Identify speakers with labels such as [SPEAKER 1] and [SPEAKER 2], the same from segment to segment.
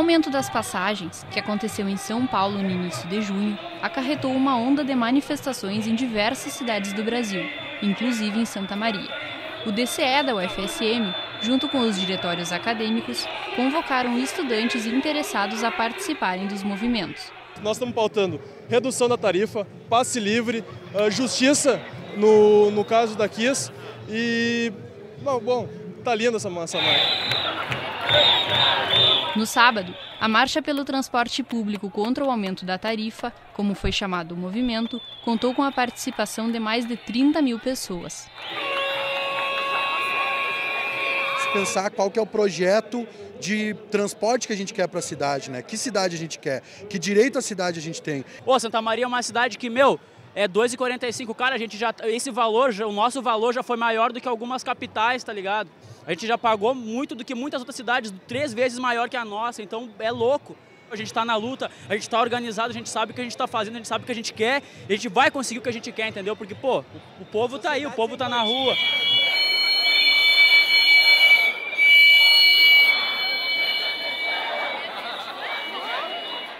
[SPEAKER 1] aumento das passagens, que aconteceu em São Paulo no início de junho, acarretou uma onda de manifestações em diversas cidades do Brasil, inclusive em Santa Maria. O DCE da UFSM, junto com os diretórios acadêmicos, convocaram estudantes interessados a participarem dos movimentos.
[SPEAKER 2] Nós estamos pautando redução da tarifa, passe livre, ah, justiça no, no caso da KISS e, bom, bom tá linda essa, essa marca.
[SPEAKER 1] No sábado, a Marcha pelo Transporte Público contra o aumento da tarifa, como foi chamado o movimento, contou com a participação de mais de 30 mil pessoas.
[SPEAKER 3] Pensar qual que é o projeto de transporte que a gente quer para a cidade, né? Que cidade a gente quer? Que direito à cidade a gente tem?
[SPEAKER 4] Pô, Santa Maria é uma cidade que, meu, é 2,45, cara, a gente já esse valor, o nosso valor já foi maior do que algumas capitais, tá ligado? A gente já pagou muito do que muitas outras cidades, três vezes maior que a nossa, então é louco. A gente está na luta, a gente está organizado, a gente sabe o que a gente está fazendo, a gente sabe o que a gente quer, a gente vai conseguir o que a gente quer, entendeu? Porque, pô, o, povo tá aí, o povo tá na rua.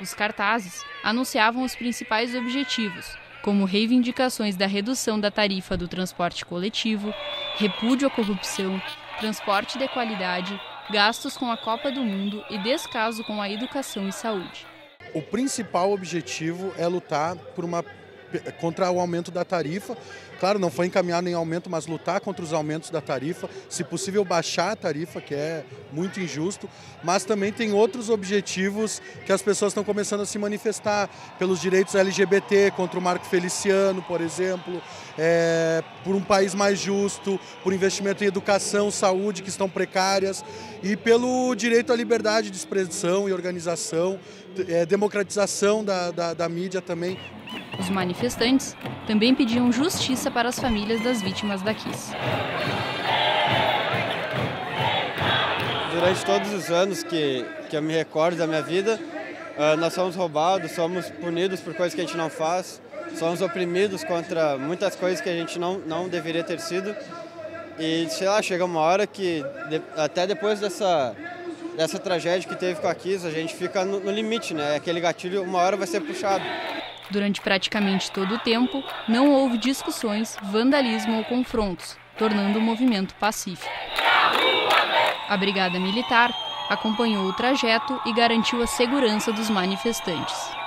[SPEAKER 1] Os cartazes anunciavam os principais objetivos, como reivindicações da redução da tarifa do transporte coletivo, repúdio à corrupção, transporte de qualidade, gastos com a Copa do Mundo e descaso com a educação e saúde.
[SPEAKER 3] O principal objetivo é lutar por uma contra o aumento da tarifa. Claro, não foi encaminhado em aumento, mas lutar contra os aumentos da tarifa, se possível baixar a tarifa, que é muito injusto, mas também tem outros objetivos que as pessoas estão começando a se manifestar pelos direitos LGBT, contra o Marco Feliciano, por exemplo, é, por um país mais justo, por investimento em educação, saúde, que estão precárias, e pelo direito à liberdade de expressão e organização, é, democratização da, da, da mídia também,
[SPEAKER 1] os manifestantes também pediam justiça para as famílias das vítimas da Kiss.
[SPEAKER 5] Durante todos os anos que, que eu me recordo da minha vida, uh, nós somos roubados, somos punidos por coisas que a gente não faz, somos oprimidos contra muitas coisas que a gente não, não deveria ter sido. E, sei lá, chega uma hora que, até depois dessa, dessa tragédia que teve com a Kiss, a gente fica no, no limite, né? Aquele gatilho, uma hora vai ser puxado.
[SPEAKER 1] Durante praticamente todo o tempo, não houve discussões, vandalismo ou confrontos, tornando o movimento pacífico. A Brigada Militar acompanhou o trajeto e garantiu a segurança dos manifestantes.